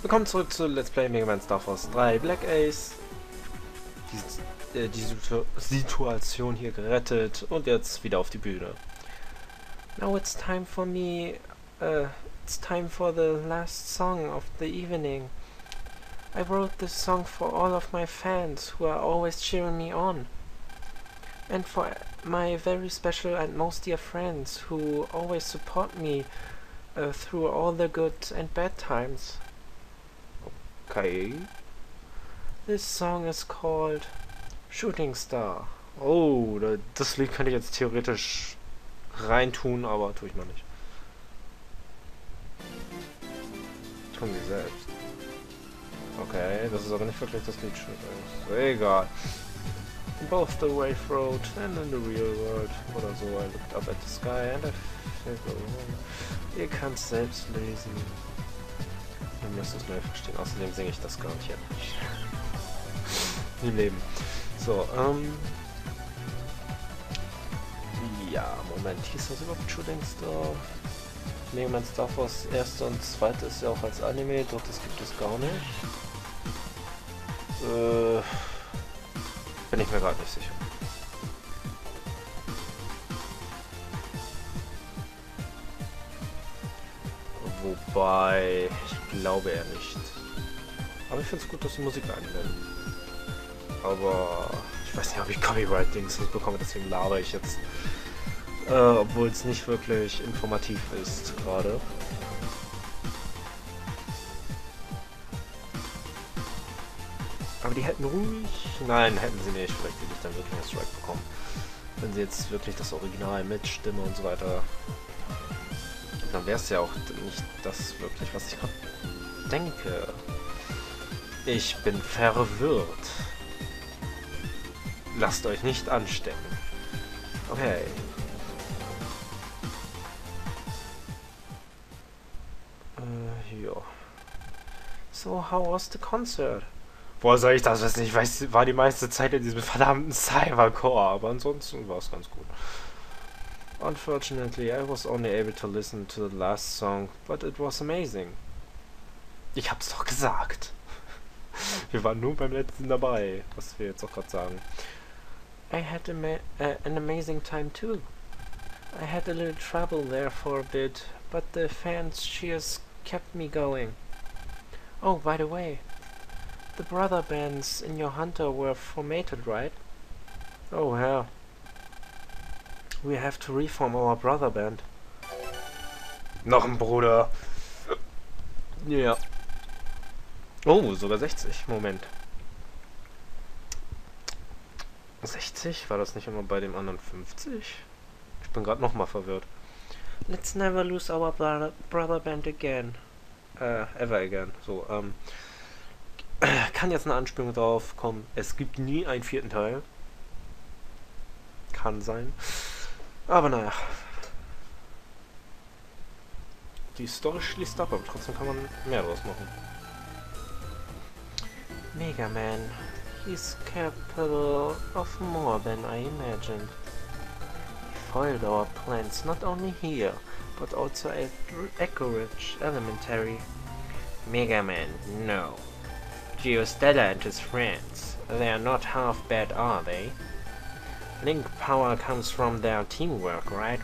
Willkommen zurück zu Let's Play Mega Man Star Force 3 Black Ace. Die, äh, die Situ Situation hier gerettet und jetzt wieder auf die Bühne. Now it's time for me. Uh, it's time for the last song of the evening. I wrote this song for all of my fans who are always cheering me on. And for my very special and most dear friends who always support me uh, through all the good and bad times. Okay. This song is called Shooting Star. Oh, da, das Lied könnte ich jetzt theoretisch reintun, aber tue ich mal nicht. Tun sie selbst. Okay, das ist aber nicht wirklich das Lied. Egal. Both the Wave Road and in the real world oder so, I looked up at the sky and I felt Ihr könnt selbst lesen. Ihr müsst es neu verstehen. Außerdem singe ich das garantiert nicht. Im Leben. So, ähm. Ja, Moment, hieß das überhaupt Shooting Star? Mega Man Star Force erste und zweite ist ja auch als Anime, drittes gibt es gar nicht. Äh, bin ich mir gerade nicht sicher. Wobei, ich glaube eher nicht. Aber ich finde es gut, dass die Musik einblenden. Aber ich weiß nicht, ob ich Copyright-Dings bekomme, deswegen labere ich jetzt. Äh, obwohl es nicht wirklich informativ ist gerade. Aber die hätten ruhig... Nein, hätten sie nicht. Vielleicht will ich dann wirklich einen Strike bekommen. Wenn sie jetzt wirklich das Original mit Stimme und so weiter dann wäre es ja auch nicht das wirklich, was ich denke. Ich bin verwirrt. Lasst euch nicht anstecken. Okay. Äh, ja. So, how was the concert? Woher soll ich das wissen? Ich weiß, war die meiste Zeit in diesem verdammten Cybercore, aber ansonsten war es ganz gut. Unfortunately, I was only able to listen to the last song, but it was amazing. Ich hab's doch gesagt. Wir waren nur beim letzten dabei, was wir jetzt auch gerade sagen. I had ama uh, an amazing time too. I had a little trouble there for a bit, but the fans' cheers kept me going. Oh, by the way, the brother bands in your hunter were formatted, right? Oh, yeah. We have to reform our brother band. Noch ein Bruder. Ja. Oh, sogar 60. Moment. 60? War das nicht immer bei dem anderen 50? Ich bin gerade nochmal verwirrt. Let's never lose our brother, brother band again. Äh, ever again. So, ähm. Kann jetzt eine Anspielung drauf kommen. Es gibt nie einen vierten Teil. Kann sein. Aber naja. Die Story schließt ab, aber trotzdem kann man mehr draus machen. Mega Man. He's capable of more than I imagined. He foiled our plans not only here, but also at Echo Ridge Elementary. Mega Man, no. Geo Stelar and his friends. They are not half bad, are they? Link power comes from their teamwork, right?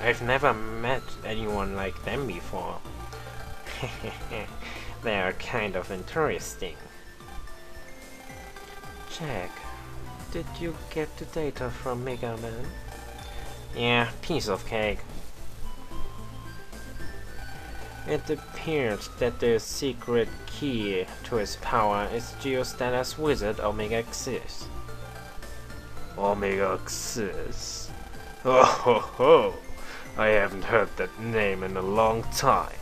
I've never met anyone like them before. they are kind of interesting. Jack, did you get the data from Mega Man? Yeah, piece of cake. It appears that the secret key to his power is Geo Stelar's wizard Omega X. Omega Xis. Oh ho ho! I haven't heard that name in a long time.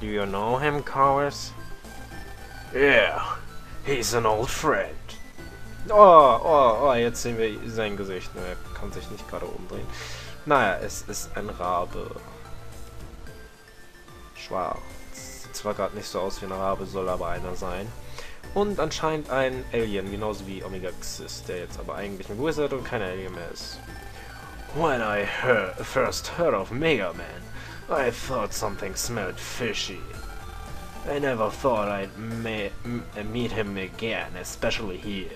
Do you know him, Kawis? Yeah, he's an old friend. Oh, oh, oh, jetzt sehen wir sein Gesicht. Er kann sich nicht gerade umdrehen. Naja, es ist ein Rabe. Schwarz. Sieht zwar gerade nicht so aus wie ein Rabe, soll aber einer sein. Und anscheinend ein Alien, genauso wie Omega X ist, der jetzt aber eigentlich ein Wizard und kein Alien mehr ist. When I heard, first heard of Mega Man, I thought something smelled fishy. I never thought I'd meet him again, especially here.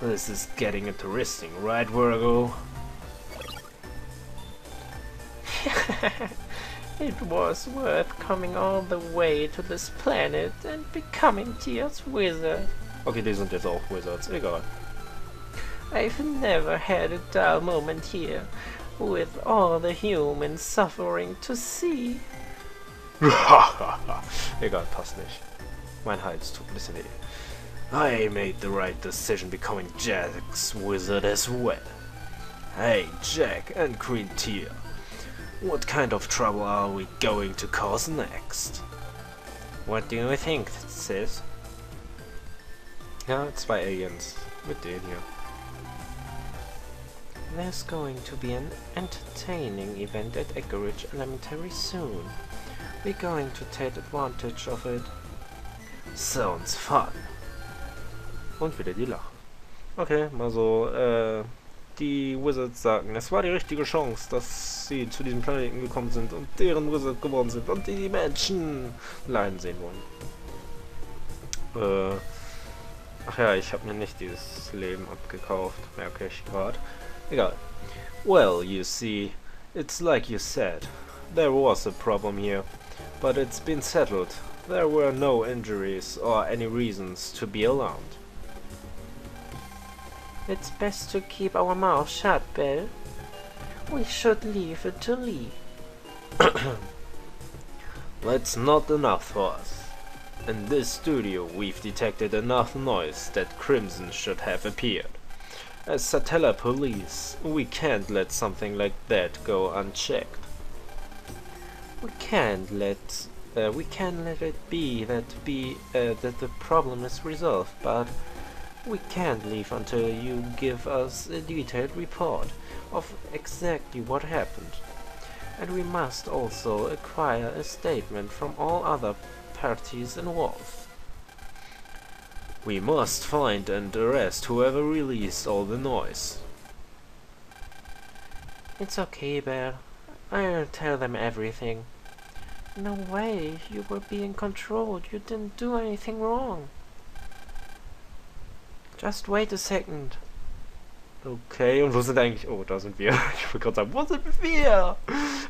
This is getting interesting, right, Virgo? it was worth coming all the way to this planet and becoming Tia's wizard. Okay, die sind jetzt auch Wizards, egal. I've never had a dull moment here, with all the human suffering to see. Egal, passt nicht. Mein Hals tut ein bisschen weh. I made the right decision becoming Jack's wizard as well. Hey, Jack and Queen Tia. What kind of trouble are we going to cause next? What do you think, sis? Ja, zwei Aliens. Mit denen hier. There's going to be an entertaining event at Echo Ridge Elementary soon. We're going to take advantage of it. Sounds fun. Und wieder die Lache. Okay, also, äh, die Wizards sagen, es war die richtige Chance, dass sie zu diesem Planeten gekommen sind und deren Wizard geworden sind und die Menschen leiden sehen wollen. Äh, ach ja, ich habe mir nicht dieses Leben abgekauft, merke ich gerade. Egal. Well, you see, it's like you said. There was a problem here, but it's been settled. There were no injuries or any reasons to be alarmed. It's best to keep our mouth shut, Belle. We should leave it to Lee. That's not enough for us. In this studio we've detected enough noise that Crimson should have appeared. As Satella police, we can't let something like that go unchecked. We can't let uh, we can let it be that be uh, that the problem is resolved, but we can't leave until you give us a detailed report of exactly what happened. And we must also acquire a statement from all other parties involved. We must find and arrest whoever released all the noise. It's okay, Bear. I'll tell them everything. No way, you were being controlled. You didn't do anything wrong. Just wait a second. Okay, und wo sind eigentlich... Oh, da sind wir. Ich wollte gerade sagen, wo sind wir?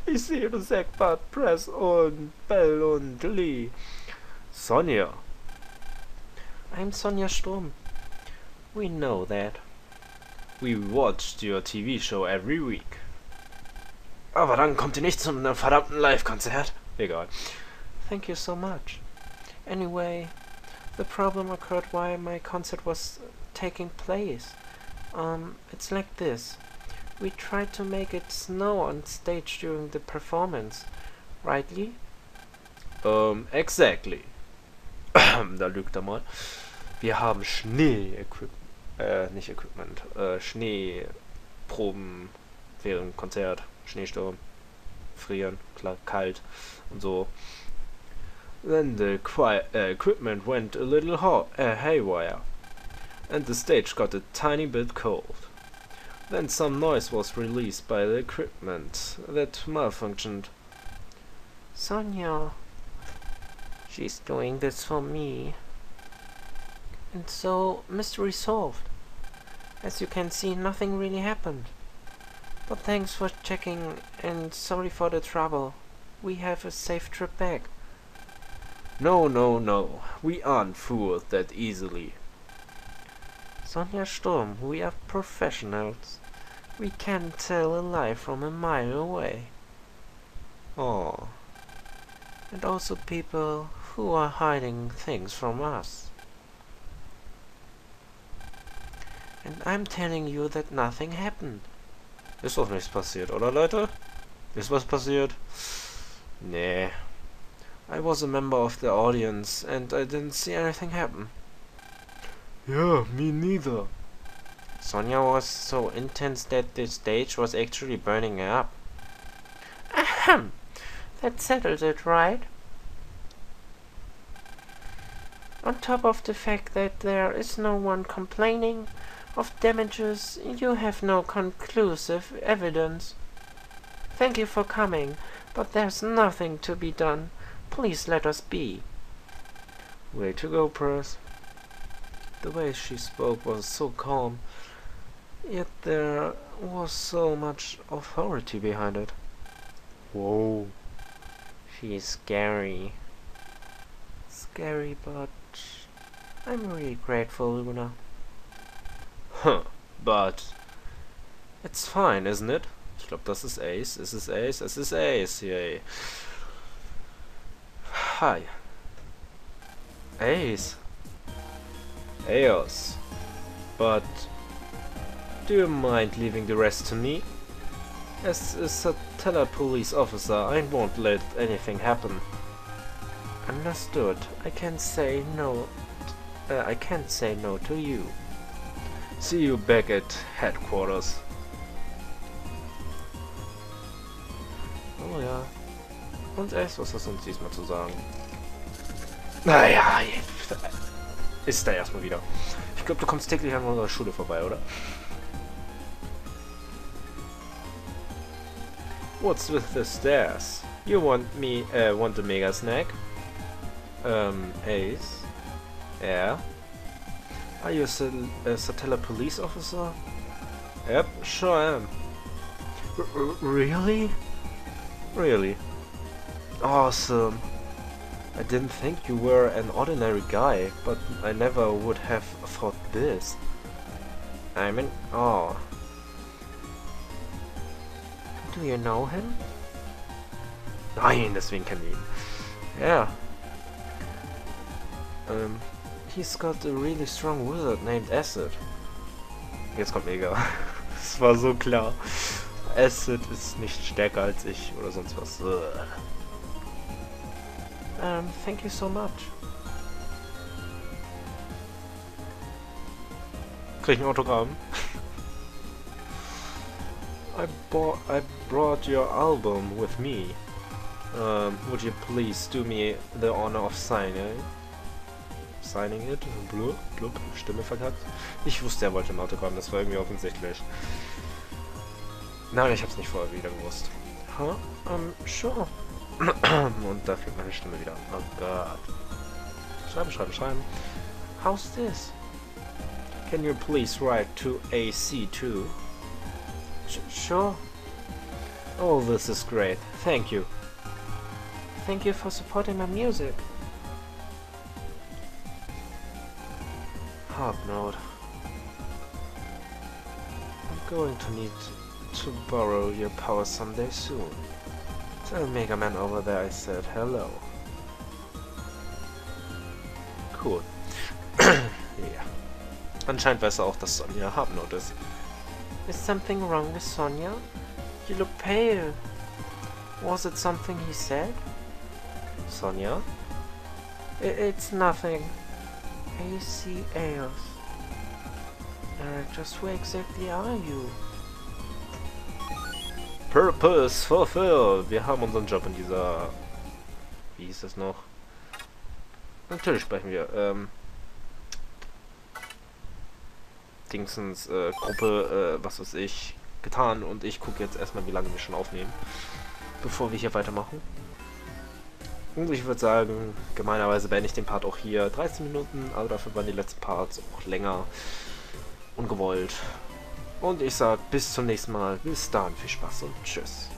Ich sehe nur Zack, Bud, Press und Bell und Lee. Sonja. I'm Sonja Sturm. We know that. We watched your TV show every week. Aber dann kommt ihr nicht zu einem verdammten Live-Konzert. Egal. Thank you so much. Anyway, the problem occurred while my concert was taking place. Um, it's like this. We tried to make it snow on stage during the performance. Rightly? Um, exactly. da lügt er mal. Wir haben Schnee-Equipment, äh, nicht Equipment, äh, Schneeproben während Konzert, Schneesturm, frieren, klar, kalt und so. Then the uh, equipment went a little uh, haywire, and the stage got a tiny bit cold. Then some noise was released by the equipment that malfunctioned. Sonja, she's doing this for me. And so, mystery solved. As you can see, nothing really happened. But thanks for checking and sorry for the trouble. We have a safe trip back. No, no, no. We aren't fooled that easily. Sonja Sturm, we are professionals. We can tell a lie from a mile away. Oh. And also people who are hiding things from us. And I'm telling you that nothing happened. Ist doch nichts passiert, oder Leute? Ist was passiert? Nee. I was a member of the audience and I didn't see anything happen. Yeah, me neither. Sonja was so intense that the stage was actually burning up. Ahem! That settles it, right? On top of the fact that there is no one complaining, of damages, you have no conclusive evidence. Thank you for coming. But there's nothing to be done. Please let us be. Way to go, Perth. The way she spoke was so calm, yet there was so much authority behind it. Whoa. She's scary. Scary, but... I'm really grateful, Luna. But... It's fine, isn't it? Ich glaube, das ist Ace. Es ist Ace. Es ist Ace. Yay. Hi. Ace. Eos. But... Do you mind leaving the rest to me? As a Satella police officer, I won't let anything happen. Understood. I can't say no. Uh, I can't say no to you. See you back at headquarters. Oh ja. Und Ace, was hast du uns diesmal zu sagen? Naja, ist da erstmal wieder. Ich glaube, du kommst täglich an unserer Schule vorbei, oder? What's with the stairs? You want me, uh, want a mega snack? Um, Ace? Yeah? Are you a, Satella police officer? Yep, sure am. R really? Really? Awesome. I didn't think you were an ordinary guy, but I never would have thought this. I mean, oh. Do you know him? Nein, deswegen kennen wir ihn. Yeah. Um, he's got a really strong wizard named Acid. Jetzt kommt Mega. Es war so klar. Acid ist nicht stärker als ich oder sonst was. Um, thank you so much. Krieg ich ein Autogramm? I bought I brought your album with me. Um, would you please do me the honor of signing? Signing it? Blub, blub, Stimme verkackt. Ich wusste, er wollte ein Autogramm, das war irgendwie offensichtlich. Nein, ich hab's nicht vorher wieder gewusst. Huh? Um, sure. Und da fehlt meine Stimme wieder. Oh Gott. Schreiben, schreiben, schreiben. How's this? Can you please write to AC2? Sh sure. Oh, this is great. Thank you. Thank you for supporting my music. Harp Note. I'm going to need to borrow your power someday soon. Tell Mega Man over there I said hello. Cool. yeah. Anscheinend weiß er auch, dass Sonja Harp Note ist. Is something wrong with Sonia? You look pale. Was it something he said? Sonja? It's nothing. AC Eos. Uh, just where exactly are you? Purpose fulfilled. Wir haben unseren Job in dieser... Wie hieß das noch? Natürlich sprechen wir. Ähm, Dingsens äh, Gruppe, äh, was weiß ich, getan. Und ich gucke jetzt erstmal, wie lange wir schon aufnehmen. Bevor wir hier weitermachen. Und ich würde sagen, gemeinerweise beende ich den Part auch hier. 13 Minuten, aber dafür waren die letzten Parts auch länger. Ungewollt. Und ich sag bis zum nächsten Mal. Bis dann, viel Spaß und tschüss.